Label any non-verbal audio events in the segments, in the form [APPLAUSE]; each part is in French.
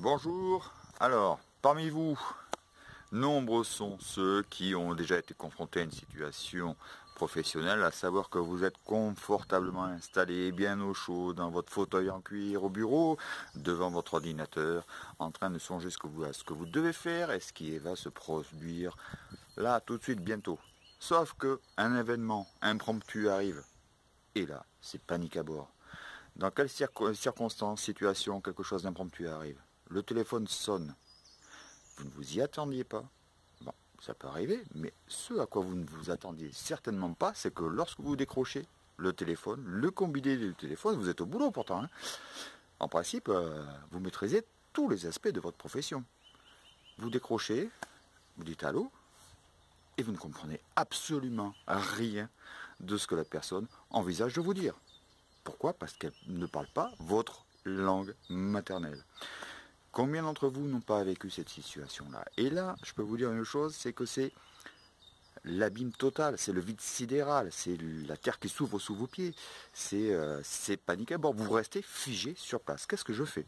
Bonjour. Alors, parmi vous, nombreux sont ceux qui ont déjà été confrontés à une situation professionnelle, à savoir que vous êtes confortablement installé, bien au chaud, dans votre fauteuil en cuir au bureau, devant votre ordinateur, en train de songer ce que vous, à ce que vous devez faire et ce qui va se produire là, tout de suite, bientôt. Sauf que un événement impromptu arrive. Et là, c'est panique à bord. Dans quelles circonstances, situations, quelque chose d'impromptu arrive? Le téléphone sonne. Vous ne vous y attendiez pas. Bon, ça peut arriver, mais ce à quoi vous ne vous attendiez certainement pas, c'est que lorsque vous décrochez le téléphone, le combiné du téléphone, vous êtes au boulot pourtant. Hein. en principe, euh, vous maîtrisez tous les aspects de votre profession. Vous décrochez, vous dites allô, et vous ne comprenez absolument rien de ce que la personne envisage de vous dire. Pourquoi? Parce qu'elle ne parle pas votre langue maternelle. Combien d'entre vous n'ont pas vécu cette situation-là? Et là, je peux vous dire une chose, c'est que c'est l'abîme total, c'est le vide sidéral, c'est la terre qui s'ouvre sous vos pieds, c'est euh, panique à bord. Vous restez figé sur place. Qu'est-ce que je fais?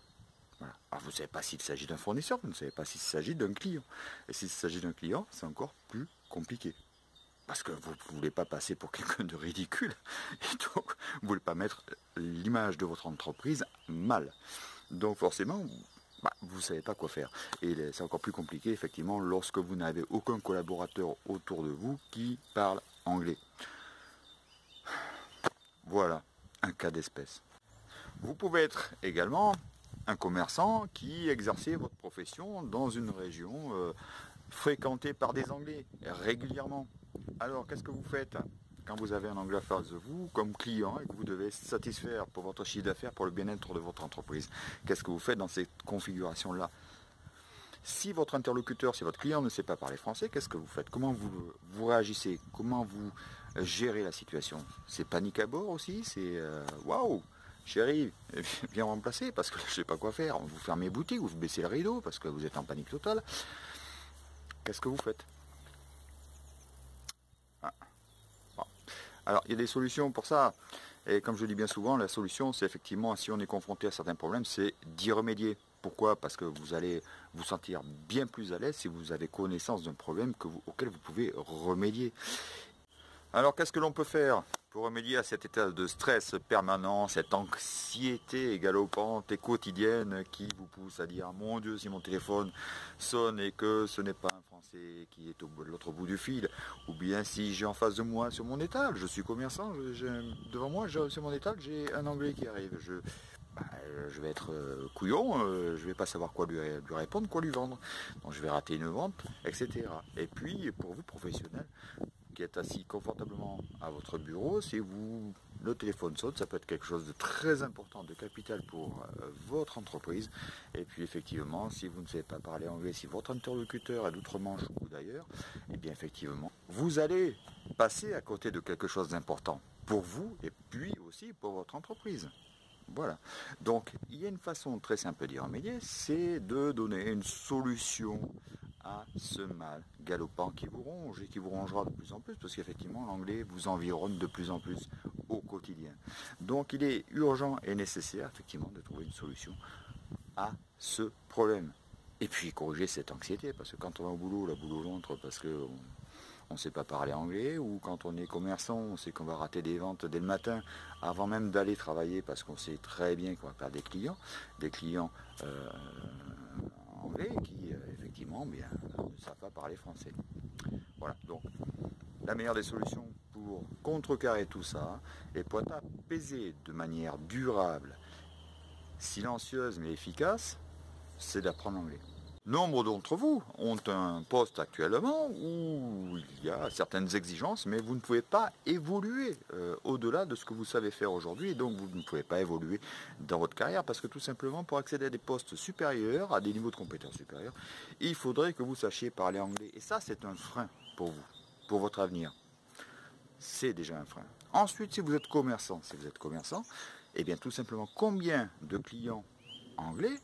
Alors vous ne savez pas s'il s'agit d'un fournisseur, vous ne savez pas s'il s'agit d'un client. Et s'il s'agit d'un client, c'est encore plus compliqué parce que vous ne voulez pas passer pour quelqu'un de ridicule, [LAUGHS] et donc vous ne voulez pas mettre l'image de votre entreprise mal. Donc forcément, bah, vous ne savez pas quoi faire. Et c'est encore plus compliqué, effectivement, lorsque vous n'avez aucun collaborateur autour de vous qui parle anglais. Voilà, un cas d'espèce. Vous pouvez être également un commerçant qui exerçait votre profession dans une région euh, fréquentée par des Anglais régulièrement. Alors, qu'est-ce que vous faites? Quand vous avez un anglais face de vous comme client et que vous devez satisfaire pour votre chiffre d'affaires, pour le bien-être de votre entreprise Qu'est-ce que vous faites dans cette configuration-là si votre interlocuteur, si votre client ne sait pas parler français, qu'est-ce que vous faites? Comment vous, vous réagissez? Comment vous gérez la situation? C'est panique à bord aussi? C'est euh, waouh! Chérie, [LAUGHS] bien remplacé parce que je ne sais pas quoi faire. Vous fermez boutique, vous baissez le rideau parce que vous êtes en panique totale. Qu'est-ce que vous faites? Alors, il y a des solutions pour ça. Et comme je dis bien souvent, la solution, c'est effectivement, si on est confronté à certains problèmes, c'est d'y remédier. Pourquoi? Parce que vous allez vous sentir bien plus à l'aise si vous avez connaissance d'un problème auquel vous pouvez remédier. Alors, qu'est-ce que l'on peut faire pour remédier à cet état de stress permanent, cette anxiété galopante et quotidienne qui vous pousse à dire mon Dieu si mon téléphone sonne et que ce n'est pas un Français qui est au l'autre bout du fil, ou bien si j'ai en face de moi sur mon étal, je suis commerçant, devant moi sur mon étal j'ai un Anglais qui arrive, je, bah, vais être euh, couillon, euh, je vais pas savoir quoi lui, répondre, quoi lui vendre, donc je vais rater une vente, etc. Et puis pour vous professionnels, qui êtes assis confortablement à votre bureau, si vous le téléphone saute, ça peut être quelque chose de très important, de capital pour euh, votre entreprise. Et puis effectivement, si vous ne savez pas parler anglais, si votre interlocuteur est d'outre-Manche ou d'ailleurs, eh bien effectivement, vous allez passer à côté de quelque chose d'important pour vous et puis aussi pour votre entreprise. Voilà. Donc, il y a une façon très simple d'y remédier, c'est de donner une solution ce mal galopant qui vous ronge et qui vous rongera de plus en plus parce qu'effectivement l'anglais vous environne de plus en plus au quotidien. Donc il est urgent et nécessaire effectivement de trouver une solution à ce problème. Et puis corriger cette anxiété parce que quand on va au boulot, la boulot ventre parce que on ne sait pas parler anglais, ou quand on est commerçant, on sait qu'on va rater des ventes dès le matin, avant même d'aller travailler, parce qu'on sait très bien qu'on va perdre des clients, des clients euh, qui, euh, effectivement, bien, ne savent pas parler français. Voilà, donc la meilleure des solutions pour contrecarrer tout ça et pour apaiser de manière durable, silencieuse mais efficace, c'est d'apprendre l'anglais. Nombre d'entre vous ont un poste actuellement où il y a certaines exigences, mais vous ne pouvez pas évoluer euh, au-delà de ce que vous savez faire aujourd'hui, et donc vous ne pouvez pas évoluer dans votre carrière, parce que tout simplement, pour accéder à des postes supérieurs, à des niveaux de compétences supérieurs, il faudrait que vous sachiez parler anglais. Et ça, c'est un frein pour vous, pour votre avenir. C'est déjà un frein. Ensuite, si vous êtes commerçant, si vous êtes commerçant, eh bien tout simplement, combien de clients anglais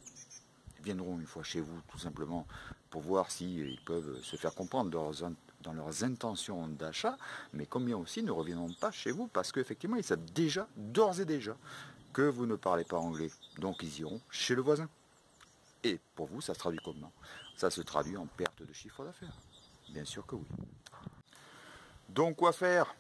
viendront une fois chez vous tout simplement pour voir s'ils peuvent se faire comprendre dans leurs intentions d'achat, mais combien aussi ne reviendront pas chez vous parce qu'effectivement ils savent déjà, d'ores et déjà, que vous ne parlez pas anglais. Donc ils iront chez le voisin. Et pour vous, ça se traduit comment? Ça se traduit en perte de chiffre d'affaires. Bien sûr que oui. Donc quoi faire?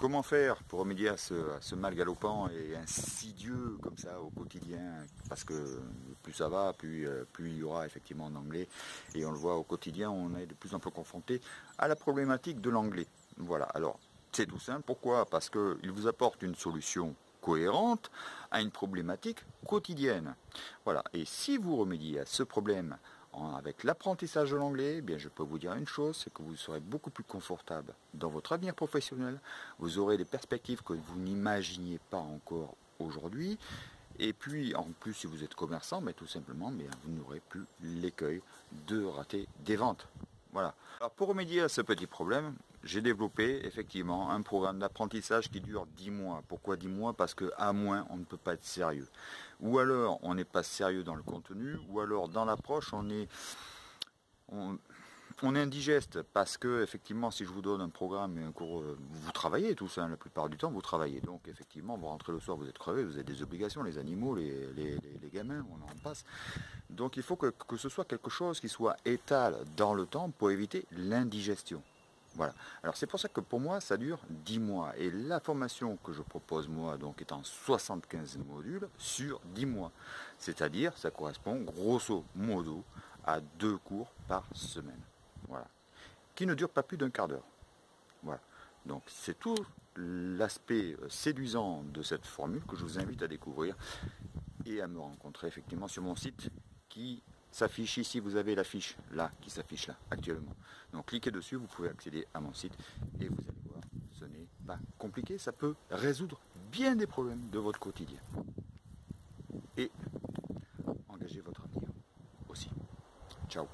Comment faire pour remédier à ce, mal galopant et insidieux comme ça au quotidien? Parce que plus ça va, plus, euh, plus il y aura effectivement en anglais. Et on le voit au quotidien, on est de plus en plus confronté à la problématique de l'anglais. Voilà, alors c'est tout simple. Pourquoi? Parce qu'il vous apporte une solution cohérente à une problématique quotidienne. Voilà, et si vous remédiez à ce problème avec l'apprentissage de l'anglais, eh bien je peux vous dire une chose, c'est que vous serez beaucoup plus confortable dans votre avenir professionnel. Vous aurez des perspectives que vous n'imaginiez pas encore aujourd'hui. Et puis, en plus, si vous êtes commerçant, mais tout simplement, vous n'aurez plus l'écueil de rater des ventes. Voilà. Alors, pour remédier à ce petit problème, j'ai développé effectivement un programme d'apprentissage qui dure 10 mois. Pourquoi 10 mois? Parce qu'à moins, on ne peut pas être sérieux. Ou alors, on n'est pas sérieux dans le contenu, ou alors dans l'approche, on est... On, est indigeste parce que effectivement si je vous donne un programme et un cours, euh, vous travaillez tout ça, la plupart du temps vous travaillez. Donc effectivement vous rentrez le soir, vous êtes crevé, vous avez des obligations, les animaux, les, les gamins, on en passe. Donc il faut que, que ce soit quelque chose qui soit étal dans le temps pour éviter l'indigestion. Voilà. Alors c'est pour ça que pour moi ça dure 10 mois. Et la formation que je propose moi donc est en 75 modules sur 10 mois. C'est-à-dire ça correspond grosso modo à deux cours par semaine. Voilà. Qui ne dure pas plus d'un quart d'heure. Voilà. Donc c'est tout l'aspect euh, séduisant de cette formule que je vous invite à découvrir et à me rencontrer effectivement sur mon site qui s'affiche ici, vous avez la fiche là, qui s'affiche là, actuellement. Donc cliquez dessus, vous pouvez accéder à mon site et vous allez voir, ce n'est pas compliqué, ça peut résoudre bien des problèmes de votre quotidien. Et engager votre avenir aussi. Ciao